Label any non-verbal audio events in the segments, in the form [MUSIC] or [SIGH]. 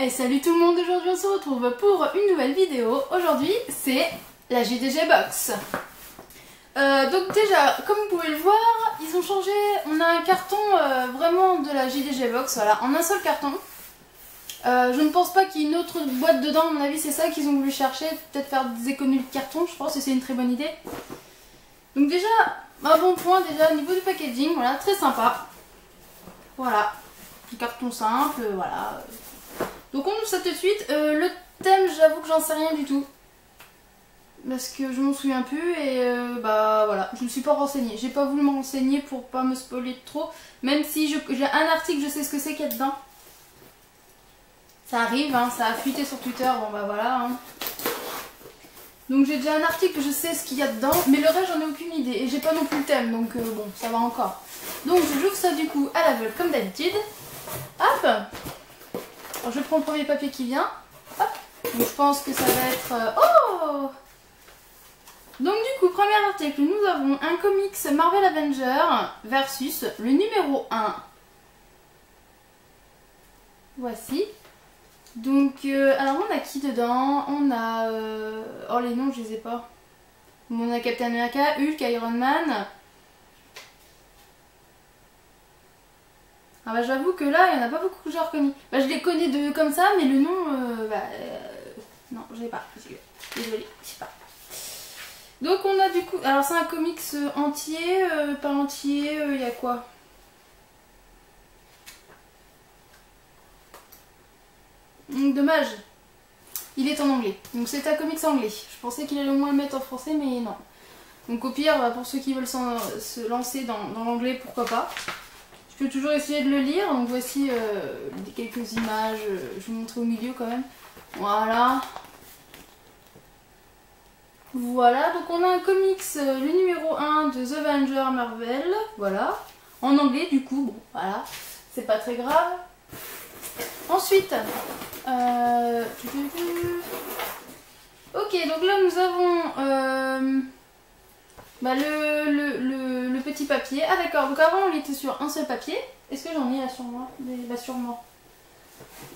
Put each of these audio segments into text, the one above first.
Et salut tout le monde, aujourd'hui on se retrouve pour une nouvelle vidéo. Aujourd'hui c'est la JDG Box. Euh, donc déjà, comme vous pouvez le voir, ils ont changé, on a un carton euh, vraiment de la JDG Box, voilà, en un seul carton. Euh, je ne pense pas qu'il y ait une autre boîte dedans, à mon avis c'est ça qu'ils ont voulu chercher, peut-être faire des économies de carton, je pense que c'est une très bonne idée. Donc déjà, un bon point déjà au niveau du packaging, voilà, très sympa. Voilà, petit carton simple, voilà. Donc on ouvre ça tout de suite. Euh, le thème, j'avoue que j'en sais rien du tout. Parce que je m'en souviens plus et euh, bah voilà, je me suis pas renseignée. J'ai pas voulu me renseigner pour pas me spoiler trop. Même si j'ai un article, je sais ce que c'est qu'il y a dedans. Ça arrive, hein, ça a fuité sur Twitter, bon bah voilà. Hein. Donc j'ai déjà un article, je sais ce qu'il y a dedans, mais le reste j'en ai aucune idée. Et j'ai pas non plus le thème, donc euh, bon, ça va encore. Donc j'ouvre ça du coup à l'aveugle comme d'habitude. Hop alors je prends le premier papier qui vient. Donc je pense que ça va être... Euh, oh Donc du coup, premier article, nous avons un comics Marvel Avenger versus le numéro 1. Voici. Donc, euh, alors on a qui dedans? On a... Euh, oh les noms, je les ai pas. On a Captain America, Hulk, Iron Man, Ah bah j'avoue que là, il n'y en a pas beaucoup que j'ai reconnu. Bah je les connais de comme ça, mais le nom, euh, bah, euh, non, je l'ai pas. Désolée, je sais pas. Donc on a du coup, alors c'est un comics entier, euh, pas entier, il y a quoi? Hum, Dommage. Il est en anglais. Donc c'est un comics anglais. Je pensais qu'il allait au moins le mettre en français, mais non. Donc au pire, pour ceux qui veulent se lancer dans l'anglais, pourquoi pas. Je peux toujours essayer de le lire. Donc voici euh, quelques images. Euh, je vous montrer au milieu quand même. Voilà. Voilà, donc on a un comics, euh, le numéro 1 de The Avenger Marvel. Voilà. En anglais du coup, bon voilà. C'est pas très grave. Ensuite, Ok, donc là nous avons bah, le, le, petit papier. Ah d'accord, donc avant on était sur un seul papier. Est-ce que j'en ai là sur moi? Bah sûrement.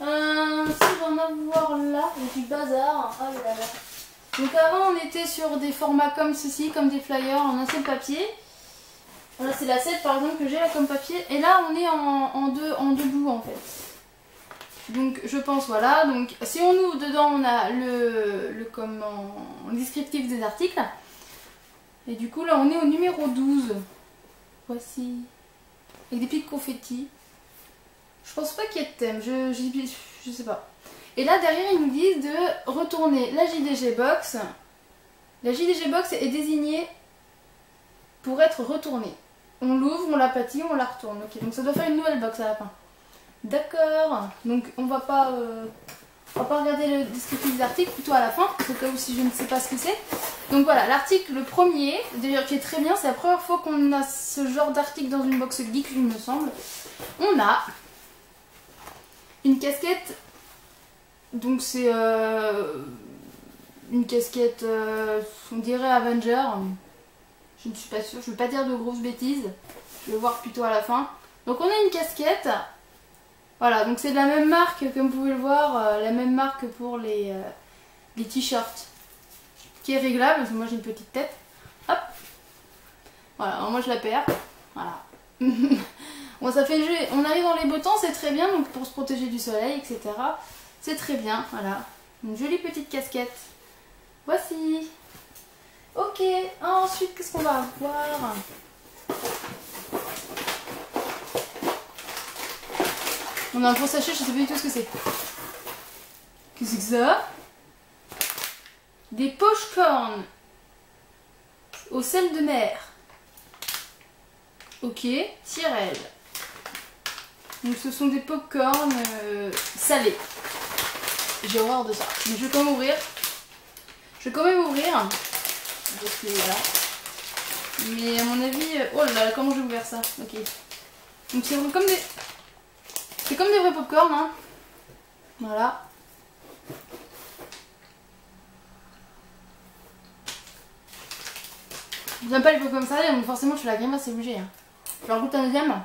Euh, si j'en avoir là, y du bazar. Oh là là. Donc avant on était sur des formats comme ceci, comme des flyers en un seul papier. Voilà, c'est la 7 par exemple que j'ai là comme papier. Et là on est en, deux, en deux bouts en fait. Donc je pense voilà, donc si on ouvre dedans on a le, le, comment, le descriptif des articles. Et du coup, là, on est au numéro 12. Voici. Avec des pics confettis. Je pense pas qu'il y ait de thème. Je, je, sais pas. Et là, derrière, ils nous disent de retourner la JDG Box. La JDG Box est désignée pour être retournée. On l'ouvre, on la pâtit, on la retourne. Ok, donc ça doit faire une nouvelle box à la fin. D'accord. Donc, on va pas... Euh, on va pas regarder le descriptif des articles, plutôt à la fin, au cas où si je ne sais pas ce que c'est. Donc voilà, l'article le premier, d'ailleurs qui est très bien, c'est la première fois qu'on a ce genre d'article dans une box geek, il me semble. On a une casquette, donc c'est euh, une casquette, euh, on dirait Avenger. Je ne suis pas sûre, je ne veux pas dire de grosses bêtises, je vais voir plutôt à la fin. Donc on a une casquette voilà, donc c'est de la même marque, comme vous pouvez le voir, euh, la même marque pour les, euh, les t-shirts, qui est réglable, parce que moi j'ai une petite tête. Hop Voilà, moi je la perds. Voilà. [LAUGHS] bon, ça fait On arrive dans les beaux temps, c'est très bien, donc pour se protéger du soleil, etc. C'est très bien, voilà. Une jolie petite casquette. Voici. Ok, ensuite, qu'est-ce qu'on va avoir On a un gros sachet, je sais pas du tout ce que c'est. Qu'est-ce que c'est que ça? Des poches cornes au sel de mer. Ok, Tyrell. Donc ce sont des pop-corn euh, salés. J'ai horreur de ça. Mais je vais quand même ouvrir. Je vais quand même ouvrir. voilà. Mais à mon avis... Euh, oh là là, comment je vais ouvrir ça? Ok. Donc c'est comme des... C'est comme des vrais popcorn, hein. Voilà. J'aime pas les pop comme ça, donc forcément fais la grimace, c'est obligé. Hein. Je leur goûte un deuxième.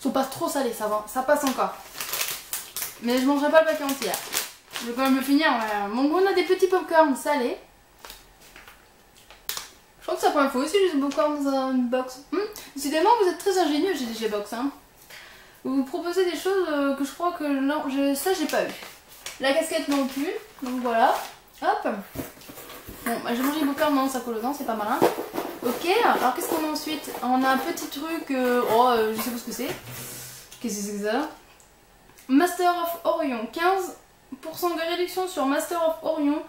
sont pas trop salés, ça va, ça passe encore. Mais je mangerai pas le paquet entier. Je vais quand même le finir. Bon, on a des petits popcorn salés. C'est la première fois aussi j'ai popcorn dans une box. Hmm Décidément, vous êtes très ingénieux chez DG Box. Hein. Vous proposez des choses euh, que je crois que non, ça j'ai pas eu. La casquette non plus. Donc voilà. Hop. Bon, bah, j'ai mangé non, ça colle dedans, c'est pas malin. Ok, alors qu'est-ce qu'on a ensuite? On a un petit truc, euh, oh, euh, je sais pas ce que c'est. Qu'est-ce que c'est que ça? Master of Orion, 15% de réduction sur Master of Orion,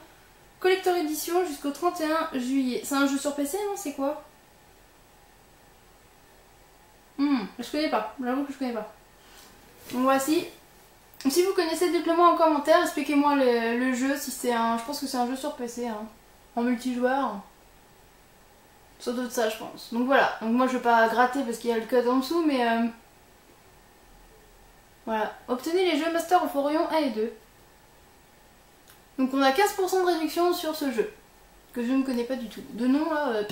collector édition jusqu'au 31 juillet. C'est un jeu sur PC, non? C'est quoi? Hmm, Je connais pas, j'avoue que je connais pas. Donc voici. Si vous connaissez, dites-le moi en commentaire, expliquez-moi le, jeu, si c'est un... Je pense que c'est un jeu sur PC, hein. en multijoueur. Doit être ça, je pense. Donc voilà, donc moi je vais pas gratter parce qu'il y a le code en dessous, mais... Euh, voilà, obtenez les jeux Master of Orion 1 et 2. Donc on a 15% de réduction sur ce jeu, que je ne connais pas du tout. De nom là... Euh...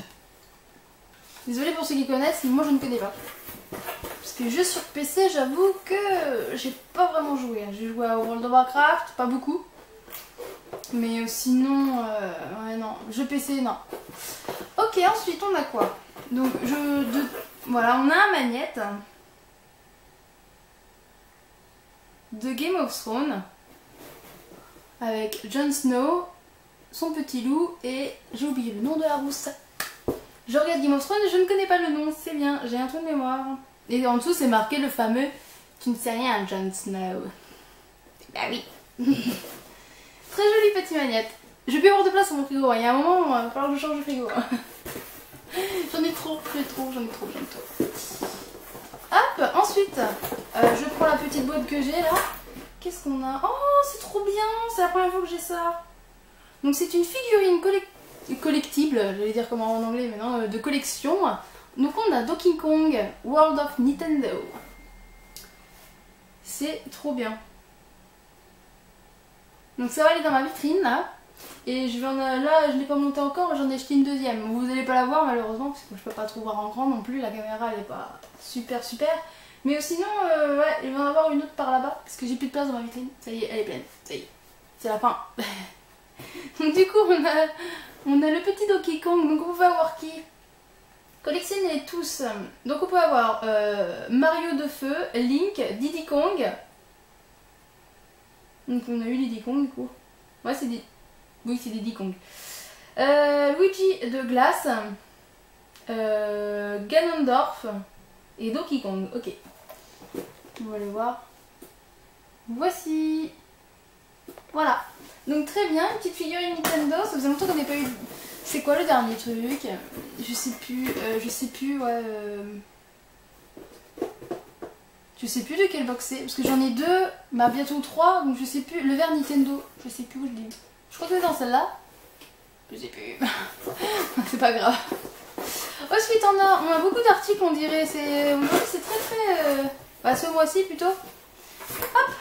Désolé pour ceux qui connaissent, mais moi je ne connais pas. Parce que jeux sur PC, j'avoue que j'ai pas vraiment joué. J'ai joué à World of Warcraft, pas beaucoup. Mais euh, sinon, euh, ouais non, jeu PC, non. Ok, ensuite on a quoi? Donc je... Voilà, on a un magnette de Game of Thrones avec Jon Snow, son petit loup et j'ai oublié le nom de la rousse. Je regarde Game of Thrones et je ne connais pas le nom, c'est bien, j'ai un trou de mémoire. Et en dessous, c'est marqué le fameux Tu ne sais rien, Jon Snow. Bah oui. [LAUGHS] Très jolie petite manette. Je vais avoir de place dans mon frigo. Il y a un moment, il falloir que je change de frigo. [LAUGHS] j'en ai trop, j'en ai trop, j'en ai trop, j'en ai trop. Hop, ensuite, euh, je prends la petite boîte que j'ai là. Qu'est-ce qu'on a Oh, c'est trop bien C'est la première fois que j'ai ça. Donc c'est une figurine collectible, j'allais dire comment en anglais, mais non, euh, de collection donc on a Donkey Kong World of Nintendo. C'est trop bien. Donc ça va aller dans ma vitrine là. Et je vais en, là, je l'ai pas monté encore, j'en ai acheté une deuxième. Vous n'allez pas la voir malheureusement, parce que je peux pas trop voir en grand non plus, la caméra elle est pas super super. Mais sinon, euh, ouais, il va en avoir une autre par là-bas, parce que j'ai plus de place dans ma vitrine. Ça y est, elle est pleine. Ça y est, c'est la fin. [LAUGHS] donc du coup, on a, on a le petit Donkey Kong, donc on va voir qui Collectionnez tous. Donc on peut avoir euh, Mario de Feu, Link, Diddy Kong. Donc on a eu Diddy Kong du coup. Ouais c'est. Oui c'est Diddy Kong. Euh, Luigi de glace. Ganondorf et Donkey Kong. Ok. On va aller voir. Voici. Voilà. Donc très bien, petite figurine Nintendo. Ça faisait longtemps qu'on n'ait pas eu c'est quoi le dernier truc? Je sais plus, euh, je sais plus, ouais. Euh, je sais plus de quelle box c'est, parce que j'en ai deux, bah bientôt trois, donc je sais plus. Le verre Nintendo, je sais plus où je l'ai Je crois que c'est dans celle-là. Je sais plus. [LAUGHS] c'est pas grave. Ensuite, on a, on a beaucoup d'articles, on dirait. C'est très très. Euh, bah, ce mois-ci plutôt. Hop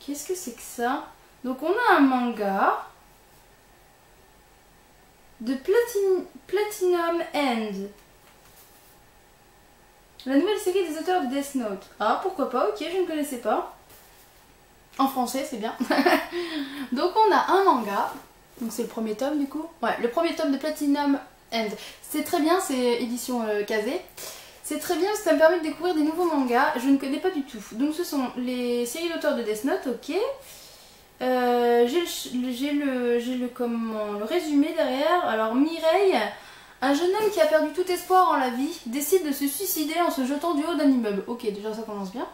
Qu'est-ce que c'est que ça? Donc, on a un manga de Platinum End. La nouvelle série des auteurs de Death Note. Ah, pourquoi pas, ok, je ne connaissais pas. En français, c'est bien. [LAUGHS] Donc on a un manga. Donc c'est le premier tome du coup? Ouais, le premier tome de Platinum End. C'est très bien, c'est édition euh, C'est très bien ça me permet de découvrir des nouveaux mangas. Je ne connais pas du tout. Donc ce sont les séries d'auteurs de Death Note, ok. Euh, j'ai le, le, le, comment, le résumé derrière. Alors Mireille, un jeune homme qui a perdu tout espoir en la vie, décide de se suicider en se jetant du haut d'un immeuble. Ok, déjà ça commence bien.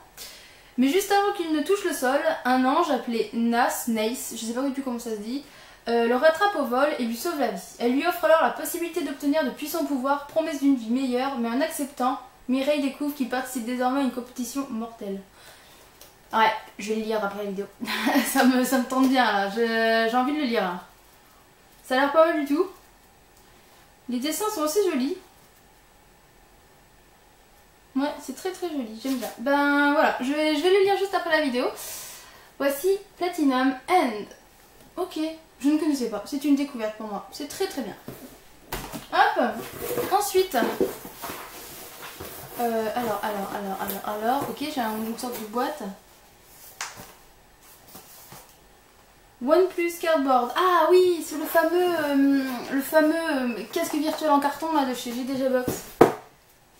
Mais juste avant qu'il ne touche le sol, un ange appelé Nas, Nace, je sais pas du tout comment ça se dit, euh, le rattrape au vol et lui sauve la vie. Elle lui offre alors la possibilité d'obtenir de puissants pouvoirs, promesse d'une vie meilleure, mais en acceptant, Mireille découvre qu'il participe désormais à une compétition mortelle. Ouais, je vais le lire après la vidéo. [LAUGHS] ça, me, ça tente bien j'ai envie de le lire Ça a l'air pas mal du tout. Les dessins sont assez jolis. Ouais, c'est très très joli, j'aime bien. Ben voilà, je vais, je vais le lire juste après la vidéo. Voici Platinum End. Ok, je ne connaissais pas, c'est une découverte pour moi. C'est très très bien. Hop Ensuite, Euh, alors, alors, alors, alors, alors, ok, j'ai une sorte de boîte. OnePlus Cardboard. Ah oui, c'est le fameux, euh, le fameux euh, casque virtuel en carton là de chez GDG Box.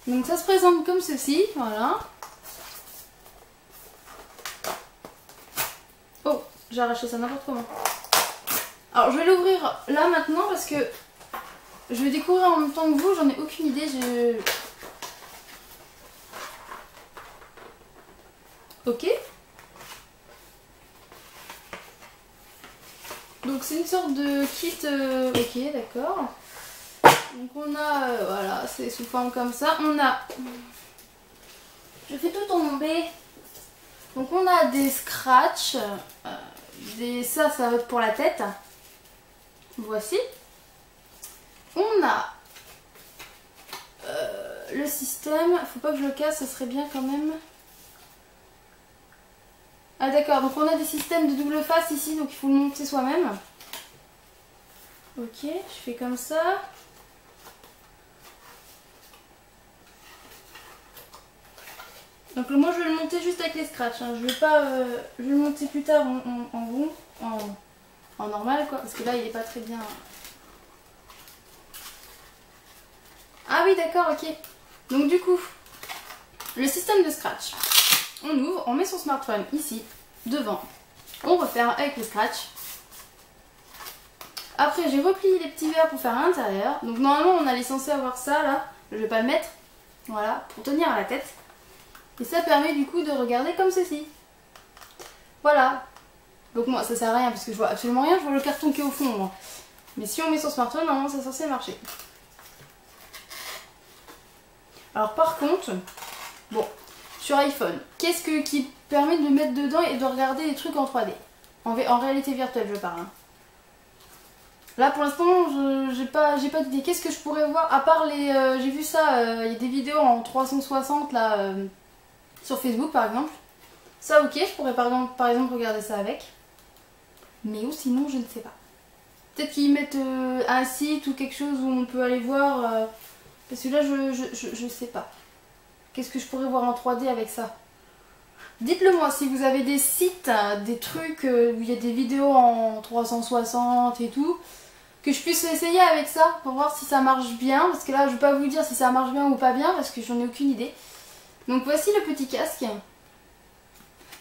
Donc ça se présente comme ceci, voilà. Oh, j'ai arraché ça n'importe comment. Alors je vais l'ouvrir là maintenant parce que je vais découvrir en même temps que vous, j'en ai aucune idée. Ok. Donc c'est une sorte de kit... Euh, ok, d'accord. Donc on a... Euh, voilà, c'est sous forme comme ça. On a... Je fais tout tomber. Donc on a des scratchs. Euh, des... Ça, ça va être pour la tête. Voici. On a le système. Faut pas que je le casse, ça serait bien quand même. Ah d'accord, donc on a des systèmes de double face ici, donc il faut le monter soi-même. Ok, je fais comme ça. Donc moi je vais le monter juste avec les scratchs, hein. je vais pas euh, je vais le monter plus tard en, en, en, en, normal quoi, parce que là il est pas très bien. Ah oui d'accord, ok. Donc du coup, le système de scratch. On ouvre, on met son smartphone ici, devant. On referme avec le scratch. Après, j'ai replié les petits verres pour faire à l'intérieur. Donc normalement, on est censé avoir ça là. Je vais pas le mettre. Voilà, pour tenir à la tête. Et ça permet du coup de regarder comme ceci. Voilà. Donc moi, ça sert à rien parce que je vois absolument rien. Je vois le carton qui est au fond, Mais si on met son smartphone, normalement, c'est censé marcher. Alors par contre, bon, sur iPhone. Qu'est-ce que, qui permet de mettre dedans et de regarder des trucs en 3D en, en réalité virtuelle, je parle. Hein. Là pour l'instant, j'ai pas, pas d'idée. Qu'est-ce que je pourrais voir À part les. Euh, j'ai vu ça, euh, il y a des vidéos en 360 là, euh, sur Facebook par exemple. Ça, ok, je pourrais par exemple, par exemple regarder ça avec. Mais ou sinon, je ne sais pas. Peut-être qu'ils mettent un site ou quelque chose où on peut aller voir. parce que là, je, je, sais pas. Qu'est-ce que je pourrais voir en 3D avec ça? Dites-le moi si vous avez des sites, des trucs euh, où il y a des vidéos en 360 et tout, que je puisse essayer avec ça pour voir si ça marche bien. Parce que là, je vais pas vous dire si ça marche bien ou pas bien parce que j'en ai aucune idée. Donc voici le petit casque.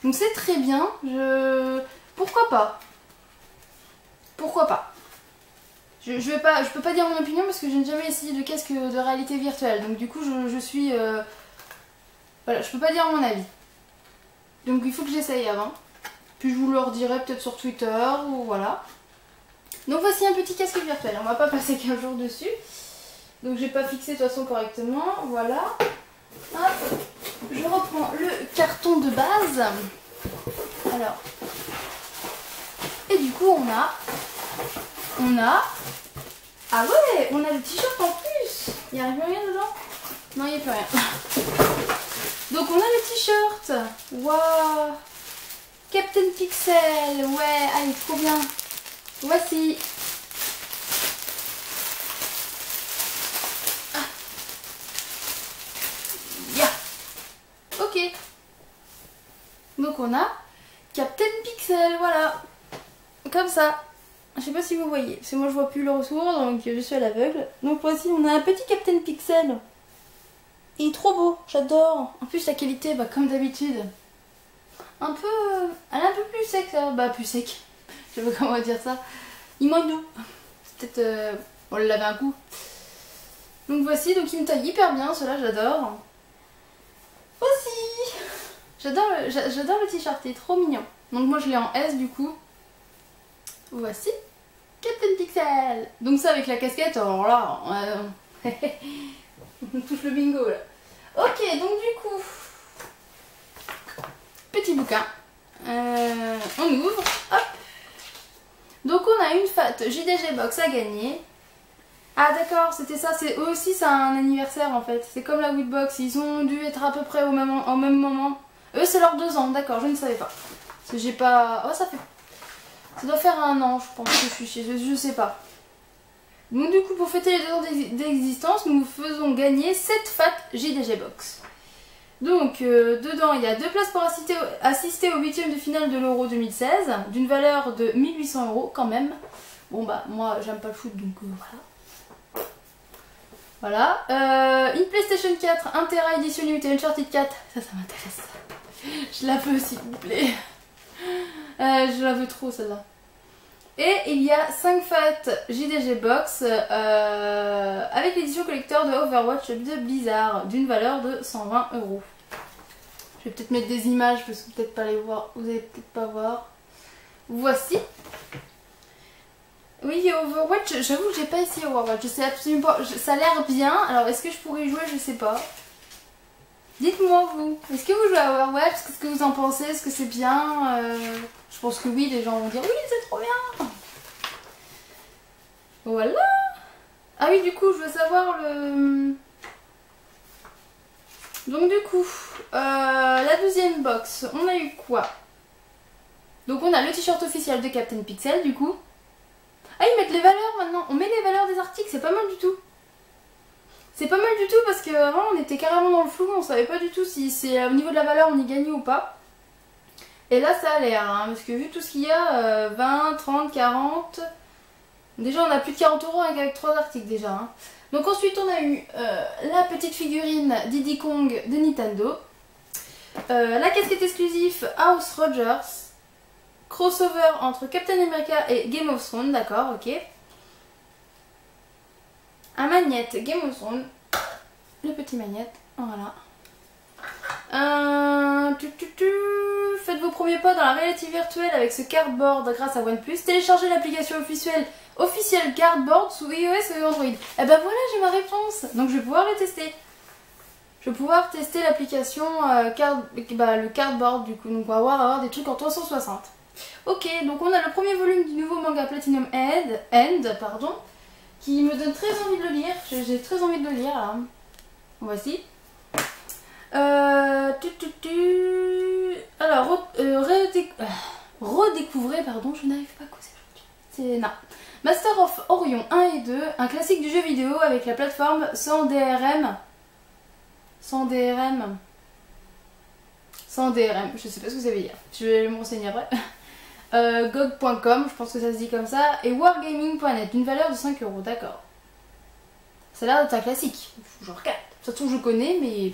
Donc c'est très bien. Je... Pourquoi pas? Pourquoi pas je, je, peux pas dire mon opinion parce que je n'ai jamais essayé de casque de réalité virtuelle. Donc du coup, je, suis... Euh, voilà, je peux pas dire mon avis. Donc il faut que j'essaye avant. Puis je vous le redirai peut-être sur Twitter ou voilà. Donc voici un petit casque virtuel. On va pas passer [LAUGHS] 15 jours dessus. Donc j'ai pas fixé de toute façon correctement. Voilà. Hop. Je reprends le carton de base. Alors. Et du coup on a. On a. Ah ouais On a le t-shirt en plus Il n'y a rien dedans Non, il n'y a plus rien. Donc on a le t-shirt. Waouh Captain Pixel. Ouais, allez, trop bien. Voici. Ah. Ok. Donc on a Captain Pixel, voilà. Comme ça. Je sais pas si vous voyez, parce que moi je vois plus le retour, donc je suis à l'aveugle. Donc voici, on a un petit Captain Pixel. Il est trop beau, j'adore. En plus, la qualité, bah, comme d'habitude, un peu. Elle est un peu plus sec, ça. Bah, plus sec. [LAUGHS] Je sais pas comment dire ça. Il manque doux. Peut-être. Euh... On le un coup. Donc voici, donc il me taille hyper bien, cela j'adore. Aussi J'adore le, le t-shirt, il est trop mignon. Donc moi je l'ai en S du coup. Voici. Captain Pixel Donc ça avec la casquette, alors là, [LAUGHS] on touche le bingo là. Ok, donc du coup, petit bouquin. Euh, on ouvre, hop. Donc on a une fat JDG Box à gagner. Ah d'accord, c'était ça, c'est eux aussi c'est un anniversaire en fait. C'est comme la Weedbox, ils ont dû être à peu près au même, au même moment. Eux c'est leurs deux ans, d'accord, je ne savais pas. J'ai pas... Oh ça fait... Ça doit faire un an je pense que je suis chez eux, je sais pas. Donc du coup, pour fêter les deux ans d'existence, nous vous faisons gagner 7 FAT JDG Box. Donc, euh, dedans, il y a deux places pour assister, assister au huitième de finale de l'Euro 2016, d'une valeur de 1800 euros quand même. Bon bah, moi, j'aime pas le foot, donc euh, voilà. Voilà. Euh, une PlayStation 4, Intera Edition Limited Uncharted 4. Ça, ça m'intéresse. [LAUGHS] Je la veux, s'il vous plaît. Je la veux trop, celle-là. Et il y a 5 fat JDG Box avec l'édition collector de Overwatch de Blizzard d'une valeur de 120 euros. Je vais peut-être mettre des images parce que vous peut-être pas les voir. Vous allez peut-être pas voir. Voici. Oui, Overwatch, j'avoue que j'ai pas essayé Overwatch. Je sais absolument pas. Ça a l'air bien. Alors, est-ce que je pourrais y jouer Je sais pas. Dites-moi vous. Est-ce que vous jouez à Overwatch? Qu'est-ce que vous en pensez? Est-ce que c'est bien? Euh, Je pense que oui, les gens vont dire oui, c'est trop bien. Voilà. Ah oui, du coup, je veux savoir le... Donc du coup, euh, la deuxième box, on a eu quoi? Donc on a le t-shirt officiel de Captain Pixel du coup. Ah ils mettent les valeurs maintenant, on met les valeurs des articles, c'est pas mal du tout. C'est pas mal du tout parce qu'avant on était carrément dans le flou, on savait pas du tout si c'est au niveau de la valeur on y gagnait ou pas. Et là ça a l'air, hein, parce que vu tout ce qu'il y a, 20, 30, 40... Déjà on a plus de 40 euros avec 3 articles déjà. Hein. Donc ensuite on a eu euh, la petite figurine Diddy Kong de Nintendo. Euh, la casquette exclusive House Rogers. Crossover entre Captain America et Game of Thrones, d'accord, ok. Un magnette Game of Thrones. Le petit magnette, voilà. Euh, Faites vos premiers pas dans la réalité virtuelle avec ce cardboard grâce à OnePlus. Téléchargez l'application officielle officielle cardboard sous iOS et Android. Et eh ben voilà, j'ai ma réponse. Donc je vais pouvoir le tester. Je vais pouvoir tester l'application euh, card... bah, le cardboard du coup. Donc on va avoir des trucs en 360. Ok, donc on a le premier volume du nouveau manga Platinum End, End pardon, qui me donne très envie de le lire. J'ai très envie de le lire. Voici. Euh, tu, tu, tu. Alors, euh, euh, redécouvrez, pardon, je n'arrive pas à causer aujourd'hui. C'est. Non. Master of Orion 1 et 2, un classique du jeu vidéo avec la plateforme sans DRM. Sans DRM. Sans DRM, je sais pas ce que ça veut dire. Je vais me renseigner après. [LAUGHS] Euh, GOG.com, je pense que ça se dit comme ça. Et Wargaming.net, d'une valeur de 5 euros, d'accord. Ça a l'air d'être un classique. Je regarde. De toute façon, je connais, mais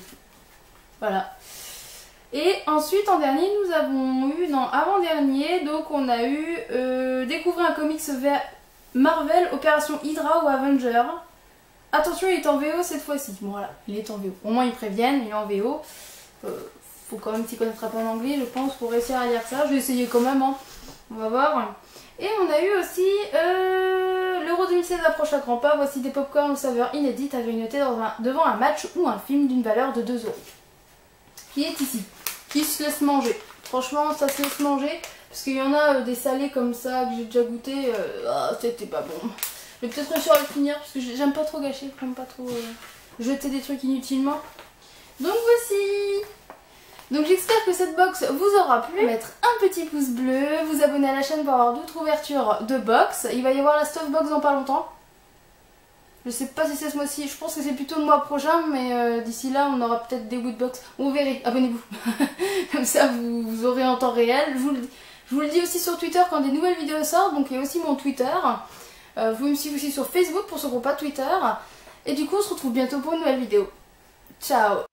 voilà. Et ensuite, en dernier, nous avons eu, non, avant-dernier, donc on a eu euh, découvrir un comics Marvel, Opération Hydra ou Avenger. Attention, il est en VO cette fois-ci. Bon, voilà, il est en VO. Au moins, ils préviennent, il est en VO. Euh, faut quand même s'y connaître un peu en anglais, je pense, pour réussir à lire ça. Je vais essayer quand même, hein. On va voir. Et on a eu aussi euh, l'Euro 2016 approche à grands pas. Voici des popcorn saveur inédite à grignoter devant un match ou un film d'une valeur de 2 euros qui est ici, qui se laisse manger? Franchement, ça se laisse manger, parce qu'il y en a euh, des salés comme ça que j'ai déjà goûté, euh, ah, c'était pas bon. Je vais peut-être réussir à le finir, parce que j'aime pas trop gâcher, j'aime pas trop jeter des trucs inutilement. Donc voici donc j'espère que cette box vous aura plu. Mettre un petit pouce bleu, vous abonner à la chaîne pour avoir d'autres ouvertures de box. Il va y avoir la stuff box dans pas longtemps. Je sais pas si c'est ce mois-ci, je pense que c'est plutôt le mois prochain, mais euh, d'ici là on aura peut-être des woodbox. On verra, abonnez-vous. [LAUGHS] Comme ça vous, aurez en temps réel. Je vous, le, dis aussi sur Twitter quand des nouvelles vidéos sortent, donc il y a aussi mon Twitter. Euh, vous me suivez aussi sur Facebook pour ce groupe pas Twitter. Et du coup on se retrouve bientôt pour une nouvelle vidéo. Ciao